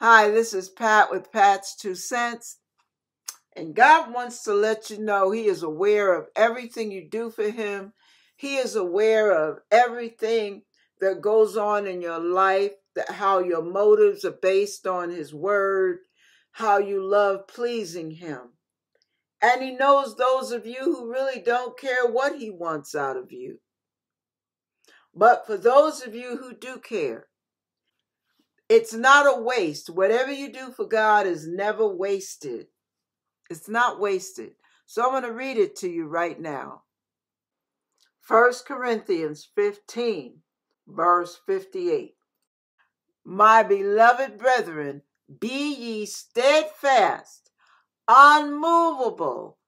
Hi, this is Pat with Pat's Two Cents. And God wants to let you know He is aware of everything you do for Him. He is aware of everything that goes on in your life, that how your motives are based on His Word, how you love pleasing Him. And He knows those of you who really don't care what He wants out of you. But for those of you who do care, it's not a waste. Whatever you do for God is never wasted. It's not wasted. So I'm going to read it to you right now. 1 Corinthians 15, verse 58. My beloved brethren, be ye steadfast, unmovable,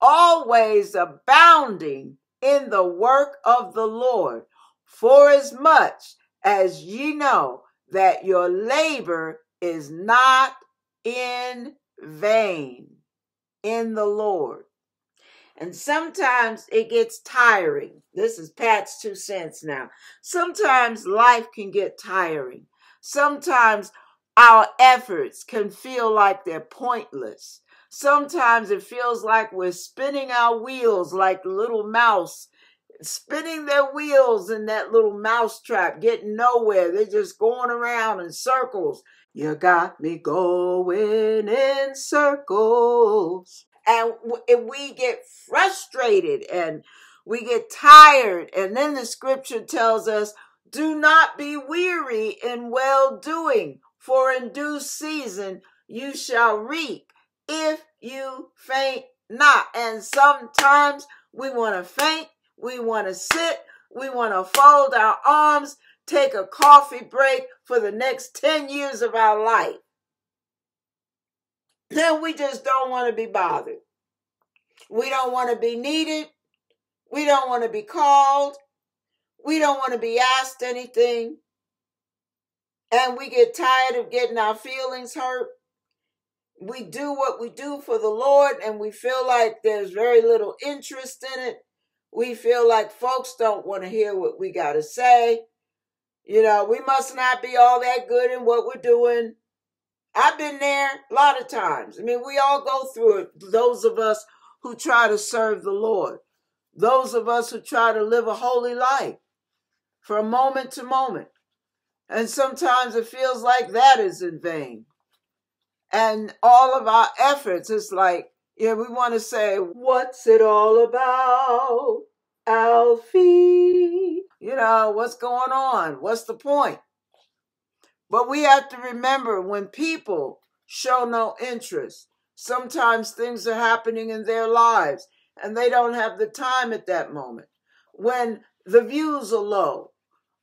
always abounding in the work of the Lord, for as much as ye know that your labor is not in vain in the Lord. And sometimes it gets tiring. This is Pat's two cents now. Sometimes life can get tiring. Sometimes our efforts can feel like they're pointless. Sometimes it feels like we're spinning our wheels like little mouse, spinning their wheels in that little mousetrap, getting nowhere. They're just going around in circles. You got me going in circles. And if we get frustrated and we get tired, and then the scripture tells us, do not be weary in well doing, for in due season you shall reap if you faint not. And sometimes we want to faint, we want to sit, we want to fold our arms, take a coffee break for the next 10 years of our life. Then we just don't want to be bothered. We don't want to be needed. We don't want to be called. We don't want to be asked anything. And we get tired of getting our feelings hurt. We do what we do for the Lord and we feel like there's very little interest in it. We feel like folks don't want to hear what we got to say. You know, we must not be all that good in what we're doing. I've been there a lot of times. I mean, we all go through it. Those of us who try to serve the Lord, those of us who try to live a holy life from moment to moment. And sometimes it feels like that is in vain. And all of our efforts is like, yeah, we want to say, what's it all about, Alfie? You know, what's going on? What's the point? But we have to remember when people show no interest, sometimes things are happening in their lives and they don't have the time at that moment. When the views are low,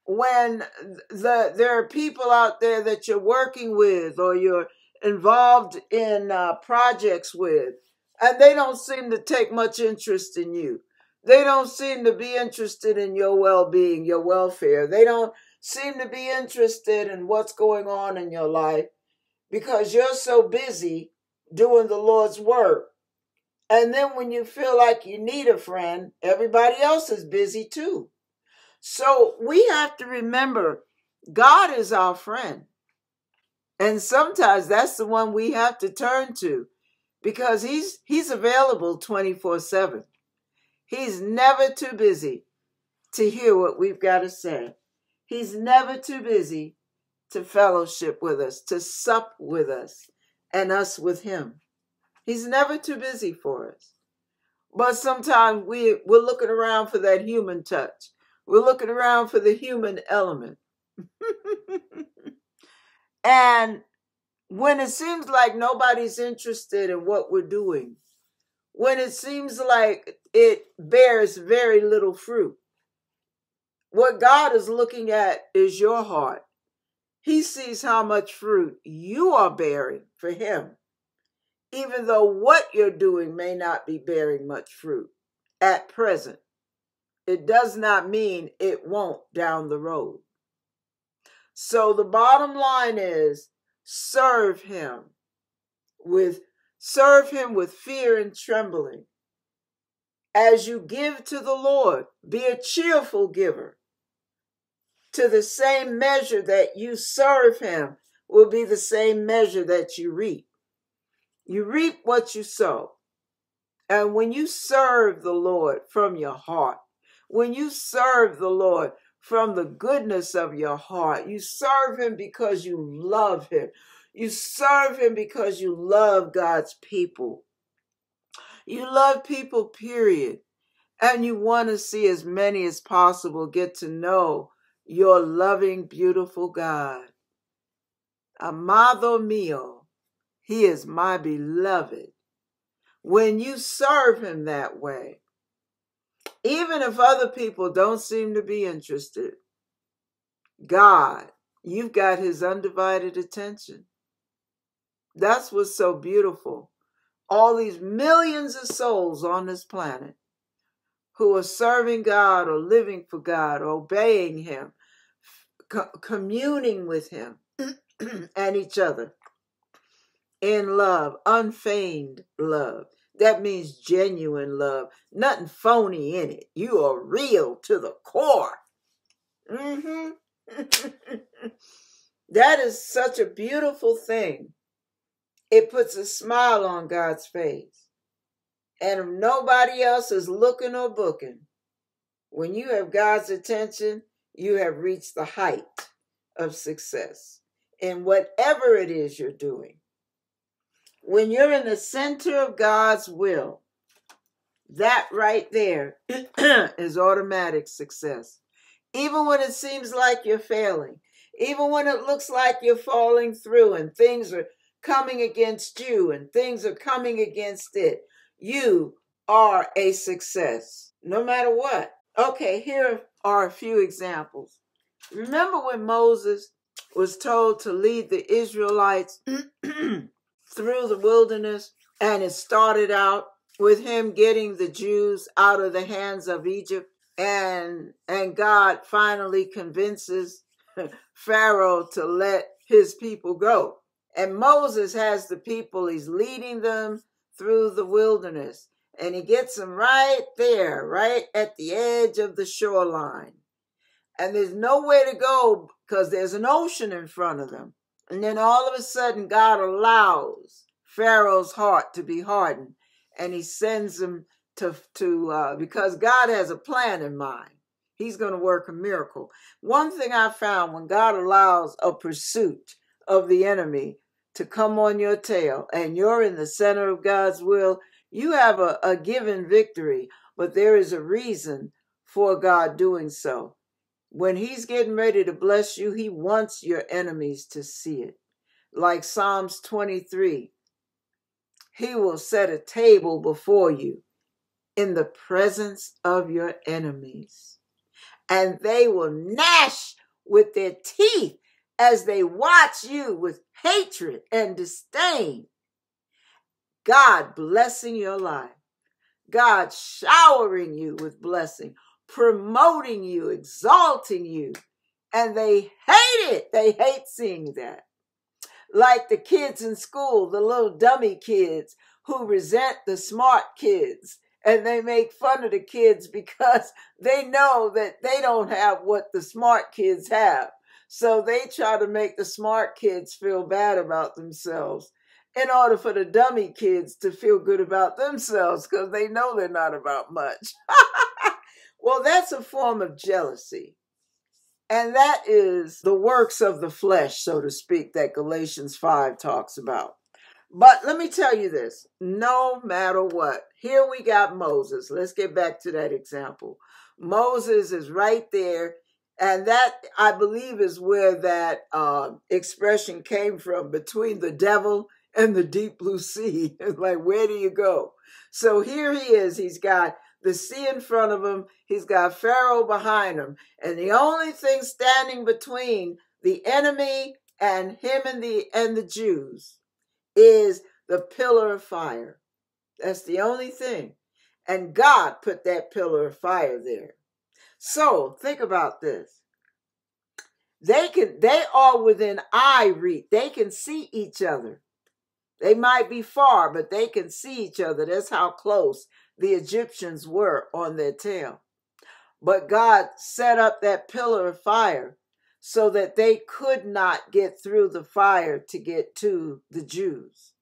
when the there are people out there that you're working with or you're involved in uh, projects with, and they don't seem to take much interest in you. They don't seem to be interested in your well being, your welfare. They don't seem to be interested in what's going on in your life because you're so busy doing the Lord's work. And then when you feel like you need a friend, everybody else is busy too. So we have to remember God is our friend. And sometimes that's the one we have to turn to because he's he's available 24/7. He's never too busy to hear what we've got to say. He's never too busy to fellowship with us, to sup with us, and us with him. He's never too busy for us. But sometimes we, we're looking around for that human touch. We're looking around for the human element. and when it seems like nobody's interested in what we're doing, when it seems like it bears very little fruit, what God is looking at is your heart. He sees how much fruit you are bearing for Him, even though what you're doing may not be bearing much fruit at present. It does not mean it won't down the road. So the bottom line is serve him with serve him with fear and trembling. As you give to the Lord, be a cheerful giver. To the same measure that you serve him, will be the same measure that you reap. You reap what you sow. And when you serve the Lord from your heart, when you serve the Lord from the goodness of your heart, you serve Him because you love Him. You serve Him because you love God's people. You love people, period. And you want to see as many as possible get to know your loving, beautiful God. Amado mío, He is my beloved. When you serve Him that way, even if other people don't seem to be interested, God, you've got His undivided attention. That's what's so beautiful. All these millions of souls on this planet who are serving God or living for God, obeying Him, co- communing with Him and each other in love, unfeigned love. That means genuine love, nothing phony in it. You are real to the core. Mm-hmm. that is such a beautiful thing. It puts a smile on God's face. And if nobody else is looking or booking, when you have God's attention, you have reached the height of success in whatever it is you're doing. When you're in the center of God's will, that right there is automatic success. Even when it seems like you're failing, even when it looks like you're falling through and things are coming against you and things are coming against it, you are a success no matter what. Okay, here are a few examples. Remember when Moses was told to lead the Israelites through the wilderness and it started out with him getting the Jews out of the hands of Egypt and and God finally convinces Pharaoh to let his people go. And Moses has the people, he's leading them through the wilderness. And he gets them right there, right at the edge of the shoreline. And there's nowhere to go because there's an ocean in front of them. And then all of a sudden, God allows Pharaoh's heart to be hardened. And he sends him to, to uh, because God has a plan in mind. He's going to work a miracle. One thing I found when God allows a pursuit of the enemy to come on your tail and you're in the center of God's will, you have a, a given victory, but there is a reason for God doing so. When He's getting ready to bless you, He wants your enemies to see it. Like Psalms 23 He will set a table before you in the presence of your enemies, and they will gnash with their teeth as they watch you with hatred and disdain. God blessing your life. God showering you with blessing, promoting you, exalting you. And they hate it. They hate seeing that. Like the kids in school, the little dummy kids who resent the smart kids and they make fun of the kids because they know that they don't have what the smart kids have. So they try to make the smart kids feel bad about themselves in order for the dummy kids to feel good about themselves because they know they're not about much. well, that's a form of jealousy. And that is the works of the flesh, so to speak, that Galatians 5 talks about. But let me tell you this no matter what, here we got Moses. Let's get back to that example. Moses is right there and that, I believe, is where that uh, expression came from between the devil and the deep blue sea. like, where do you go? So here he is. He's got the sea in front of him, he's got Pharaoh behind him. And the only thing standing between the enemy and him and the and the Jews is the pillar of fire. That's the only thing. And God put that pillar of fire there. So think about this. They can they are within eye reach. They can see each other. They might be far, but they can see each other. That's how close the Egyptians were on their tail. But God set up that pillar of fire so that they could not get through the fire to get to the Jews.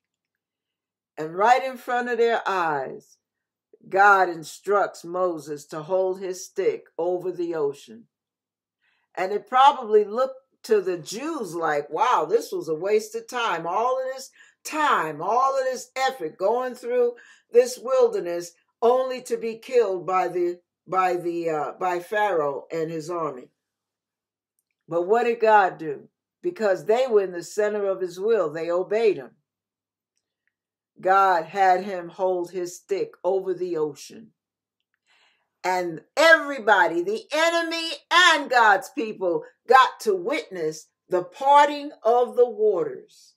And right in front of their eyes, God instructs Moses to hold his stick over the ocean. And it probably looked to the Jews like, wow, this was a waste of time. All of this time, all of this effort going through this wilderness only to be killed by the by the uh, by Pharaoh and his army. But what did God do? Because they were in the center of his will, they obeyed him. God had him hold his stick over the ocean. And everybody, the enemy and God's people, got to witness the parting of the waters.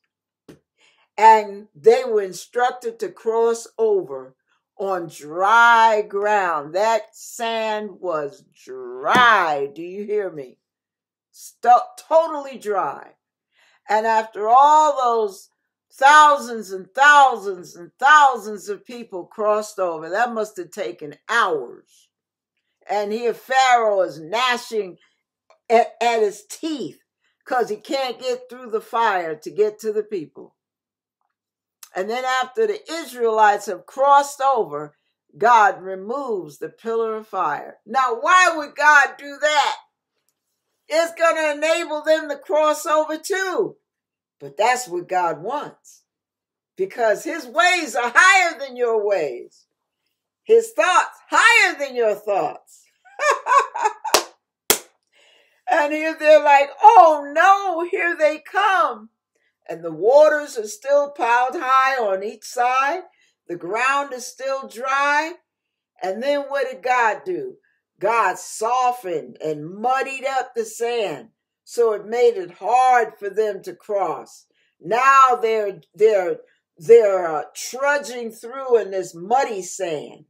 And they were instructed to cross over on dry ground. That sand was dry. Do you hear me? Stuck totally dry. And after all those thousands and thousands and thousands of people crossed over, that must have taken hours. And here Pharaoh is gnashing at, at his teeth because he can't get through the fire to get to the people. And then after the Israelites have crossed over, God removes the pillar of fire. Now, why would God do that? It's going to enable them to cross over too. But that's what God wants. Because his ways are higher than your ways. His thoughts higher than your thoughts. and here they're like, oh no, here they come and the waters are still piled high on each side. The ground is still dry. And then what did God do? God softened and muddied up the sand so it made it hard for them to cross. Now they're they're they're uh, trudging through in this muddy sand.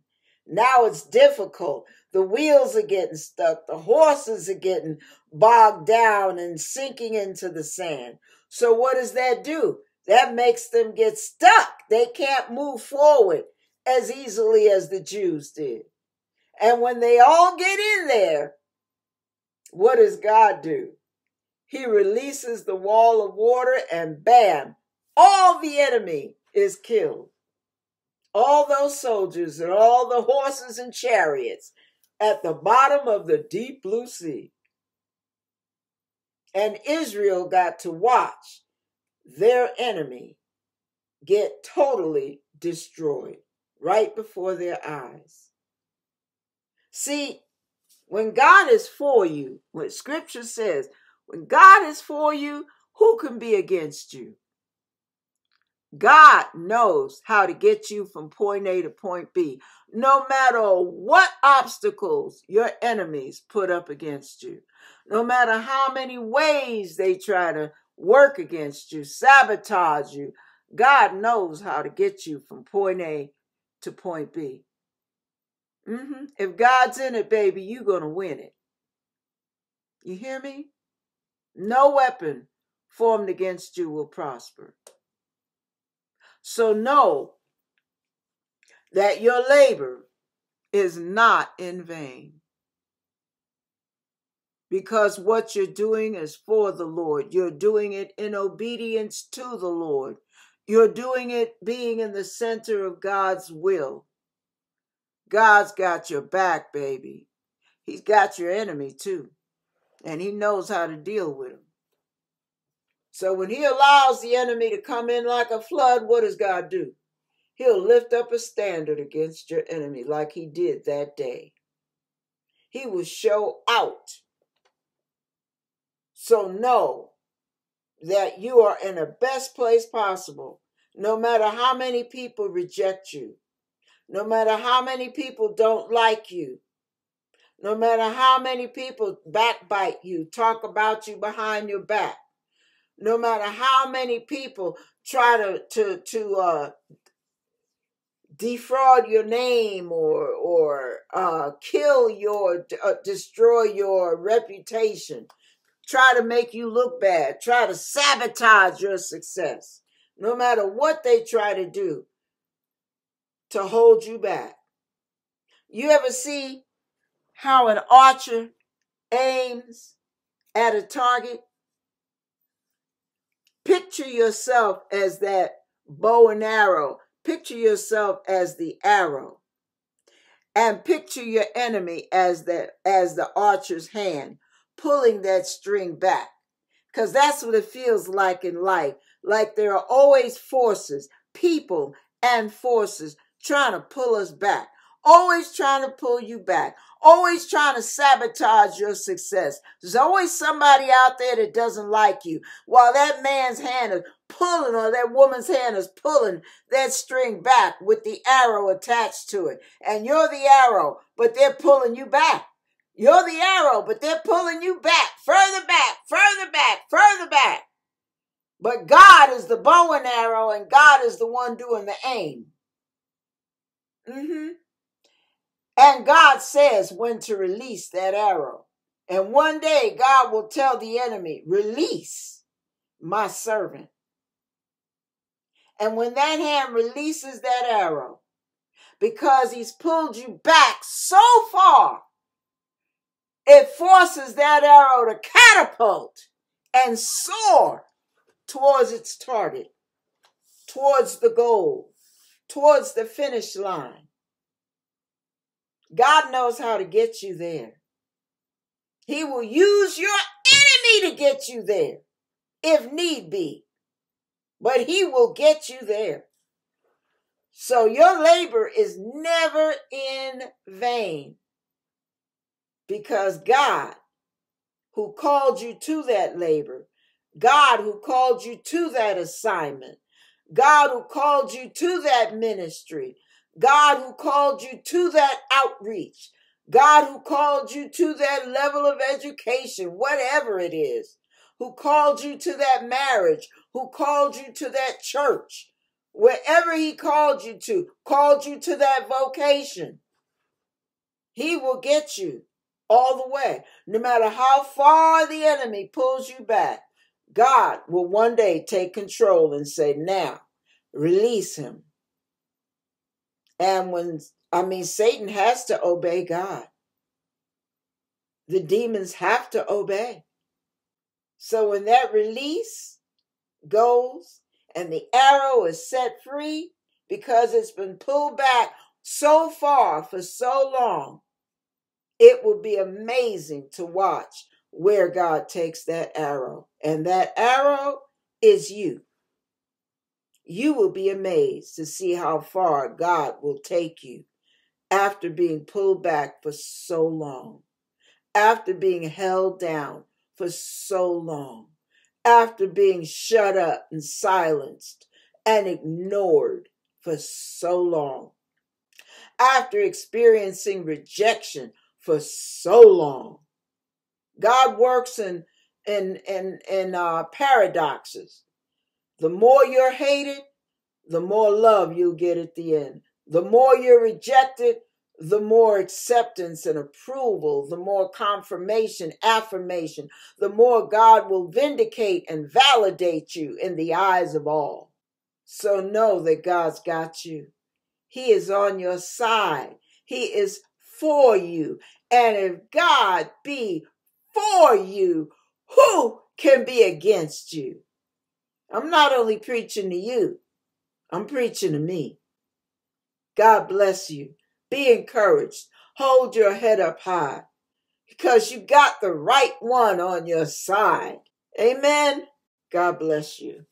Now it's difficult. The wheels are getting stuck. The horses are getting bogged down and sinking into the sand. So what does that do? That makes them get stuck. They can't move forward as easily as the Jews did. And when they all get in there, what does God do? He releases the wall of water and bam, all the enemy is killed. All those soldiers and all the horses and chariots at the bottom of the deep blue sea and Israel got to watch their enemy get totally destroyed right before their eyes. See, when God is for you, what scripture says, when God is for you, who can be against you? God knows how to get you from point A to point B, no matter what obstacles your enemies put up against you no matter how many ways they try to work against you, sabotage you, God knows how to get you from point A to point B. Mm-hmm. If God's in it, baby, you're going to win it. You hear me? No weapon formed against you will prosper. So know that your labor is not in vain because what you're doing is for the Lord. You're doing it in obedience to the Lord. You're doing it being in the center of God's will. God's got your back, baby. He's got your enemy too. And he knows how to deal with him. So when he allows the enemy to come in like a flood, what does God do? He'll lift up a standard against your enemy like he did that day. He will show out so know that you are in the best place possible, no matter how many people reject you, no matter how many people don't like you, no matter how many people backbite you, talk about you behind your back, no matter how many people try to to to uh, defraud your name or or uh, kill your uh, destroy your reputation try to make you look bad, try to sabotage your success, no matter what they try to do to hold you back. You ever see how an archer aims at a target, picture yourself as that bow and arrow. Picture yourself as the arrow. And picture your enemy as the as the archer's hand pulling that string back. Cuz that's what it feels like in life. Like there are always forces, people and forces trying to pull us back. Always trying to pull you back always trying to sabotage your success. There's always somebody out there that doesn't like you. While that man's hand is pulling or that woman's hand is pulling that string back with the arrow attached to it. And you're the arrow, but they're pulling you back. You're the arrow, but they're pulling you back, further back, further back, further back. But God is the bow and arrow, and God is the one doing the aim. Mm-hmm. And God says when to release that arrow. And one day God will tell the enemy, release my servant. And when that hand releases that arrow, because he's pulled you back so far, it forces that arrow to catapult and soar towards its target, towards the goal, towards the finish line. God knows how to get you there. He will use your enemy to get you there if need be, but he will get you there. So your labor is never in vain because God, who called you to that labor, God who called you to that assignment, God who called you to that ministry, God who called you to that outreach, God who called you to that level of education, whatever it is, who called you to that marriage, who called you to that church, wherever he called you to, called you to that vocation, he will get you all the way. No matter how far the enemy pulls you back, God will one day take control and say, now release him and when, I mean, Satan has to obey God. The demons have to obey. So when that release goes and the arrow is set free because it's been pulled back so far for so long, it will be amazing to watch where God takes that arrow. And that arrow is you you will be amazed to see how far God will take you after being pulled back for so long, after being held down for so long, after being shut up and silenced and ignored for so long, after experiencing rejection for so long. God works in in in in uh, paradoxes. The more you're hated, the more love you'll get at the end. The more you're rejected, the more acceptance and approval, the more confirmation, affirmation, the more God will vindicate and validate you in the eyes of all. So know that God's got you. He is on your side. He is for you. And if God be for you, who can be against you? I'm not only preaching to you, I'm preaching to me. God bless you. Be encouraged. Hold your head up high because you got the right one on your side. Amen. God bless you.